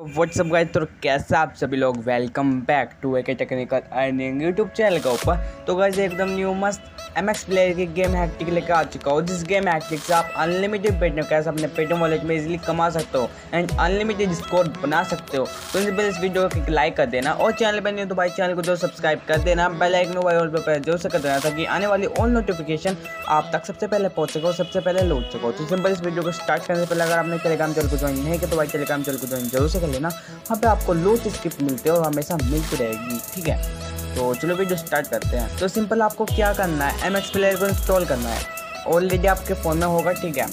WhatsApp गए तो कैसे आप सभी लोग? वेलकम बैक टू ए के टेक्निकल अर्निंग यूट्यूब चैनल के ऊपर। तो गए एकदम न्यू मस्त एम एक्स प्लेयर की गेम हैक्टिक लेकर आ चुका हूँ। जिस गेम हैक्टिक से आप अनलिमिटेड पेटीएम कैसे अपने पेटीएम वॉलेट में इजीली कमा सकते हो एंड अनलिमिटेड स्कोर बना सकते हो। तो सिंपल इस वीडियो को लाइक कर देना और चैनल पर नहीं हो तो भाई चैनल को जो सब्सक्राइब कर देना। बेल आइकन ऑल पर जो से कर देना ताकि आने वाली ऑल नोटिफिकेशन आप तक सबसे पहले पहुँच सको सबसे पहले लौट सको। तो सिंपल इस वीडियो को स्टार्ट करने से पहले अगर आपने टेलीग्राम चैनल को ज्वाइन नहीं किया तो भाई टेलीग्राम चैनल को ज्वाइन ज़रूर से कर लेना। वहाँ पर आपको लोट स्क्रिप्ट मिलते हैं हमेशा मिलती रहेगी, ठीक है? तो चलो वीडियो स्टार्ट करते हैं। तो सिंपल आपको क्या करना है? एम एक्स प्लेयर को इंस्टॉल करना है। ऑलरेडी आपके फ़ोन में होगा, ठीक है?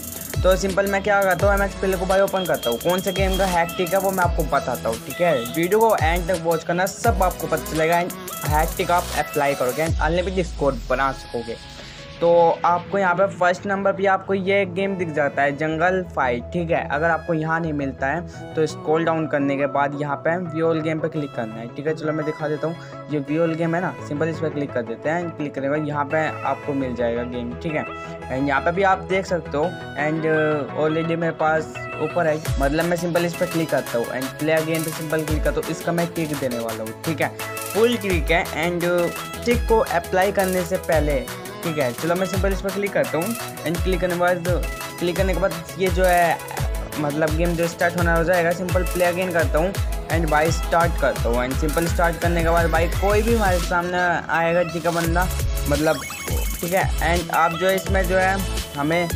तो सिंपल मैं क्या करता हूँ? एम एक्स प्लेयर को भाई ओपन करता हूँ। कौन सा गेम का हैक ठीक है, वो मैं आपको बताता हूँ, ठीक है? वीडियो को एंड तक वॉच करना, सब आपको पता चलेगा। एंड हैक टिक आप अप्लाई करोगे। एंड अनलिमिटेड स्कोर बना सकोगे। तो आपको यहाँ पे फ़र्स्ट नंबर पे आपको ये गेम दिख जाता है जंगल फाइट ठीक है? अगर आपको यहाँ नहीं मिलता है तो स्क्रॉल डाउन करने के बाद यहाँ पे वियोल गेम पे क्लिक करना है, ठीक है? चलो मैं दिखा देता हूँ। ये वियोल गेम है ना सिंपल इस पर क्लिक कर देते हैं क्लिक करने के बाद यहाँ पे आपको मिल जाएगा गेम ठीक है? एंड यहाँ पे भी आप देख सकते हो एंड ऑलरेडी मेरे पास ऊपर है मतलब मैं सिंपल इस पर क्लिक करता हूँ एंड प्ले गेम पे सिंपल क्लिक करता हूँ, इसका मैं टिक देने वाला हूँ, ठीक है? फुल क्लिक है एंड टिक को अप्लाई करने से पहले ठीक है, चलो मैं सिंपल इस पर क्लिक करता हूँ। एंड क्लिक करने के बाद क्लिक करने के बाद ये जो है मतलब गेम जो स्टार्ट होना हो जाएगा सिंपल प्ले अगेन करता हूँ। एंड बाई स्टार्ट करता हूँ। एंड सिंपल स्टार्ट करने के बाद भाई कोई भी हमारे सामने आएगा ठीक है बंदा मतलब ठीक है। एंड आप जो है इसमें जो है, हमें,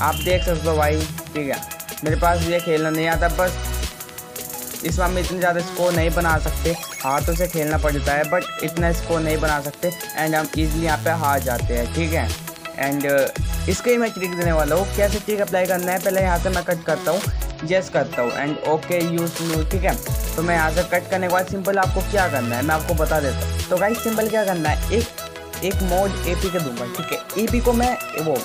आप देख सकते हो भाई, ठीक है। मेरे पास ये खेलना नहीं आता, बस इस बार में इतनी ज़्यादा स्कोर नहीं बना सकते। हाथों से खेलना पड़ता है बट इतना स्कोर नहीं बना सकते। एंड हम इजीली यहाँ पे हार जाते हैं, ठीक है? एंड इसके ही मैं ट्रिक देने वाला हूँ। कैसे ट्रिक अप्लाई करना है? पहले यहाँ से मैं कट करता हूँ। यस करता हूँ। एंड ओके यूज़ यूज़ ठीक है? तो मैं यहाँ से कट करने के बाद सिंपल आपको क्या करना है? मैं आपको बता देता हूँ। तो गाइस सिंपल क्या करना है? एक एक मोड ए पी के दूँगा, ठीक है? ए पी को मैं, वो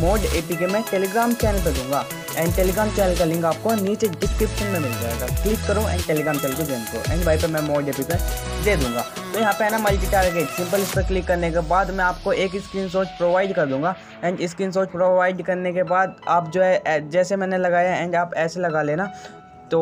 मोड ए पी के मैं टेलीग्राम चैनल पे दूँगा। एंड टेलीग्राम चैनल का लिंक आपको नीचे डिस्क्रिप्शन में मिल जाएगा। क्लिक करो एंड टेलीग्राम चैनल को ज्वाइन करो। एंड वाई पर मैं मोड डेपी पर दे दूँगा। तो यहाँ पे है ना मल्टी टारगेट सिंपल इस पर क्लिक करने के बाद मैं आपको एक स्क्रीन प्रोवाइड कर दूँगा। एंड स्क्रीन प्रोवाइड करने के बाद आप जो है जैसे मैंने लगाया एंड आप ऐसे लगा लेना। तो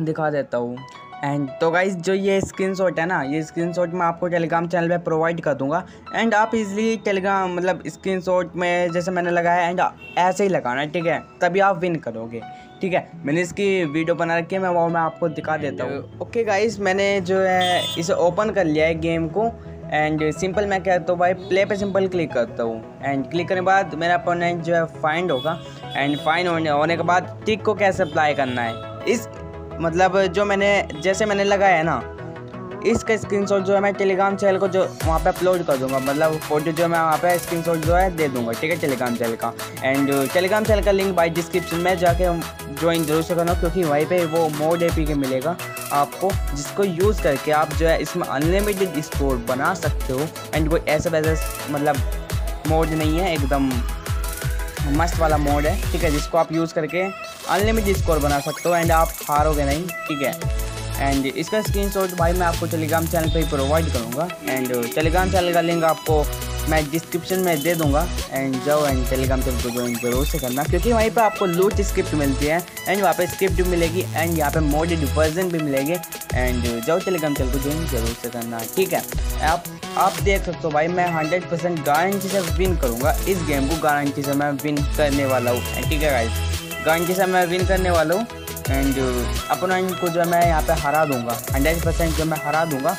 दिखा देता हूँ। एंड तो गाइज़ जो ये स्क्रीनशॉट है ना ये स्क्रीनशॉट मैं आपको टेलीग्राम चैनल पे प्रोवाइड कर दूँगा। एंड आप इजीली टेलीग्राम मतलब स्क्रीनशॉट में जैसे मैंने लगाया एंड ऐसे ही लगाना है ठीक है? तभी आप विन करोगे ठीक है? मैंने इसकी वीडियो बना रखी है मैं वो मैं आपको दिखा देता हूँ। ओके गाइज़ मैंने जो है इसे ओपन कर लिया है गेम को। एंड सिंपल मैं कहता हूँ भाई प्ले पे सिंपल क्लिक करता हूँ। एंड क्लिक करने के बाद मेरा अपोनेंट जो है फाइंड होगा। एंड फाइंड होने होने के बाद टिक को कैसे अप्लाई करना है? इस मतलब जो मैंने, जैसे मैंने लगाया है ना, इसका स्क्रीनशॉट जो है मैं टेलीग्राम चैनल को जो, वहाँ पे अपलोड कर दूँगा। मतलब फ़ोटो जो मैं वहाँ पे स्क्रीनशॉट जो है दे दूँगा, ठीक है टेलीग्राम चैनल का। एंड टेलीग्राम चैनल का लिंक बाई डिस्क्रिप्शन में जाके ज्वाइन ज़रूर से करना, क्योंकि वहीं पे वो मोड ए के मिलेगा आपको, जिसको यूज़ करके आप जो है इसमें अनलिमिटेड स्कोर बना सकते हो। एंड कोई ऐसा वैसा मतलब मोड नहीं है, एकदम मस्त वाला मोड है, ठीक है, जिसको आप यूज़ करके अनलिमिटेड स्कोर बना सकते हो एंड आप हारोगे नहीं, ठीक है? एंड इसका स्क्रीनशॉट भाई मैं आपको टेलीग्राम चैनल पे ही प्रोवाइड करूँगा। एंड टेलीग्राम चैनल का लिंक आपको मैं डिस्क्रिप्शन में दे दूँगा। एंड जाओ एंड टेलीग्राम चैनल को ज्वाइन ज़रूर से करना। क्योंकि वहीं पे आपको लूट स्क्रिप्ट मिलती है। एंड वहाँ पे स्क्रिप्ट भी मिलेगी। एंड यहाँ पे मोडेड वर्जन भी मिलेगी। एंड जाओ टेलीग्राम चैनल को ज्वाइन ज़रूर से करना। ठीक है? आप आप देख सकते हो भाई, मैं हंड्रेड परसेंट गारंटी से विन करूँगा। इस गेम को गारंटी से मैं विन करने वाला हूँ। ठीक है गाइज़ गारंटी से मैं विन करने वाला हूँ। एंड अपोनेंट को जो मैं यहाँ पे हरा दूँगा। हंड्रेड परसेंट जो मैं हरा दूँगा।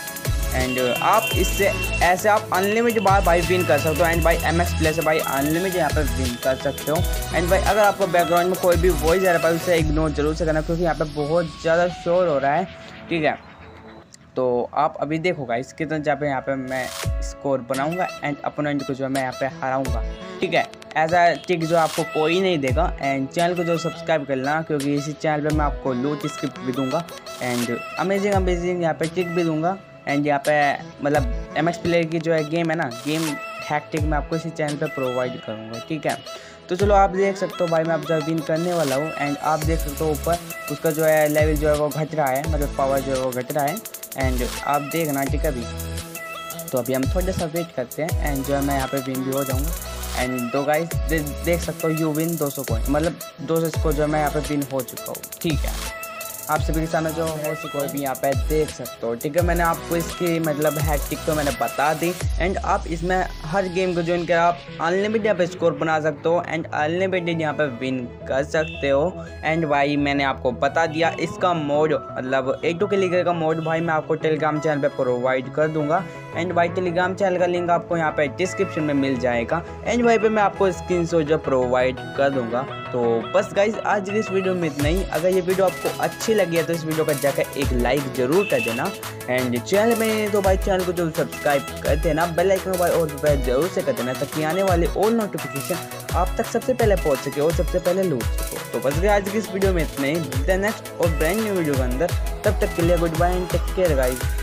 एंड आप इससे ऐसे आप अनलिमिटेड बार भाई विन कर सकते हो एंड भाई एम एक्स प्ले से भाई अनलिमिटेड यहाँ पर विन कर सकते हो। एंड भाई अगर आपको बैकग्राउंड में कोई भी वॉइस आ रहा है उसे इग्नोर ज़रूर से करना क्योंकि यहाँ पे बहुत ज़्यादा शोर हो रहा है। ठीक है? तो आप अभी देखो गाइस कितना जहाँ पे यहाँ पे मैं स्कोर बनाऊँगा एंड अपोनेंट को जो है मैं यहाँ पे हराऊँगा। ठीक है? ऐसा टिक जो आपको कोई नहीं देगा एंड चैनल को जो सब्सक्राइब करना क्योंकि इसी चैनल पे मैं आपको लूट स्क्रिप्ट भी दूँगा एंड अमेजिंग अमेजिंग यहाँ पे टिक भी दूँगा। एंड यहाँ पे मतलब एम एक्स प्लेयर की जो है गेम है ना गेम हैक्टिक मैं आपको इसी चैनल पे प्रोवाइड करूँगा, ठीक है? तो चलो, आप देख सकते हो भाई, मैं अब जब विन करने वाला हूँ एंड आप देख सकते हो ऊपर उसका जो है लेवल जो है वो घट रहा है मतलब पावर जो है वो घट रहा है। एंड आप देखना ठीक है अभी तो अभी हम थोड़ा सा वेट करते हैं एंड जो है मैं यहाँ पे विन भी हो जाऊँगा। एंड दो गाइस देख सकते हो यू विन 200 पॉइंट मतलब 200 को जो है मैं यहाँ पे विन हो चुका हूँ, ठीक है? आप सभी के सामने जो हो सको भी यहाँ पे देख सकते हो, ठीक है? मैंने आपको इसकी मतलब हैक्टिक तो मैंने बता दी। एंड आप इसमें हर गेम को ज्वाइन कर, आप अनलिमिटेड यहाँ पे स्कोर बना सकते हो एंड अनलिमिटेड यहाँ पे विन कर सकते हो। एंड भाई, मैंने आपको बता दिया, इसका मोड मतलब ए टू के लीगर का मोड भाई, मैं आपको टेलीग्राम चैनल पर प्रोवाइड कर दूँगा। एंड भाई टेलीग्राम चैनल का लिंक आपको यहाँ पे डिस्क्रिप्शन में मिल जाएगा। एंड भाई, पे मैं आपको स्क्रीन जो प्रोवाइड कर दूँगा। तो बस गाइज़ आज इस वीडियो में इतना ही। अगर ये वीडियो आपको अच्छी लगी है तो इस वीडियो को जाकर एक लाइक ज़रूर कर देना। एंड चैनल में तो भाई चैनल को ज़रूर सब्सक्राइब कर देना। बेल आइकन भाई और प्रेस ज़रूर से कर देना, ताकि आने वाले और नोटिफिकेशन आप तक सबसे पहले पहुँच सके और सबसे पहले लूट सको। तो बस आज की इस वीडियो में इतने ही। नेक्स्ट और ब्रांड न्यू वीडियो के अंदर, तब तक के लिए good bye and take care guys